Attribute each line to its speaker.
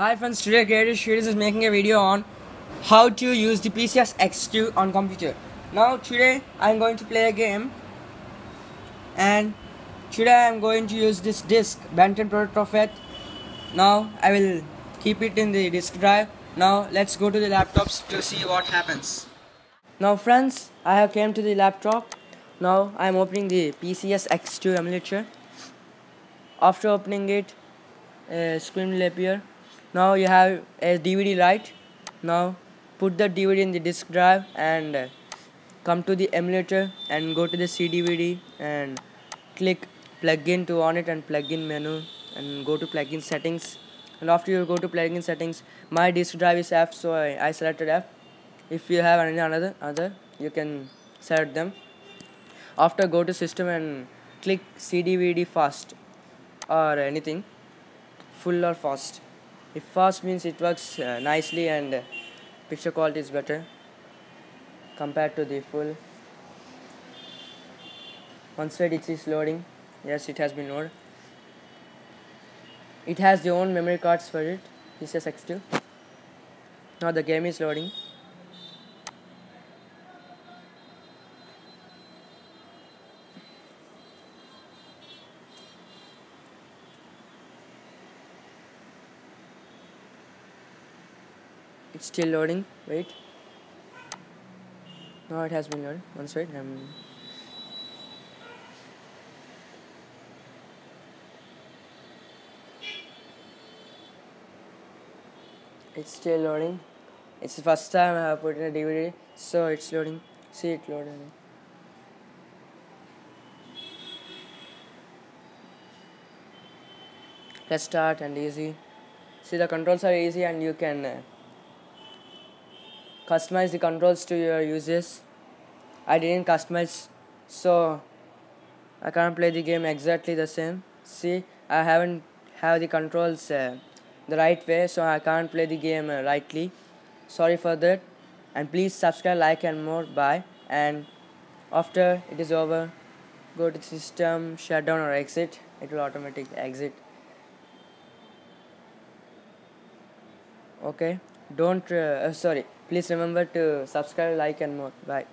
Speaker 1: Hi friends, today Creative Studios is making a video on how to use the PCSX2 on computer. Now today I'm going to play a game and today I'm going to use this disk Benton Prophet. Now I will keep it in the disk drive. Now let's go to the laptops to see what happens. Now friends, I have came to the laptop. Now I'm opening the PCSX2 emulator. After opening it, a screen will appear now you have a DVD right now put the DVD in the disk drive and uh, come to the emulator and go to the CDVD and click plugin to on it and plugin menu and go to plugin settings. And after you go to plugin settings my disk drive is F so I, I selected F. If you have any another other you can select them. After go to system and click CDVD fast or anything full or fast if fast means it works uh, nicely and uh, picture quality is better compared to the full. Once side it is loading. Yes it has been loaded. It has the own memory cards for it. PCSX2 now the game is loading it's still loading. Wait. Now it has been loaded one side um, it's still loading. It's the first time I have put in a DVD so it's loading. See it loading. Let's start and easy. See the controls are easy and you can uh, customize the controls to your uses. I didn't customize so I can't play the game exactly the same. See I haven't have the controls uh, the right way so I can't play the game uh, rightly. Sorry for that. And please subscribe like and more. Bye. And after it is over go to system shutdown or exit. It will automatically exit. Okay don't uh, sorry. Please remember to subscribe like and more. Bye